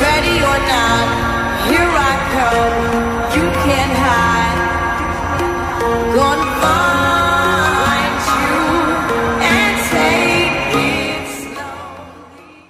Ready or not?